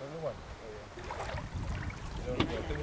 đúng rồi rồi rồi tư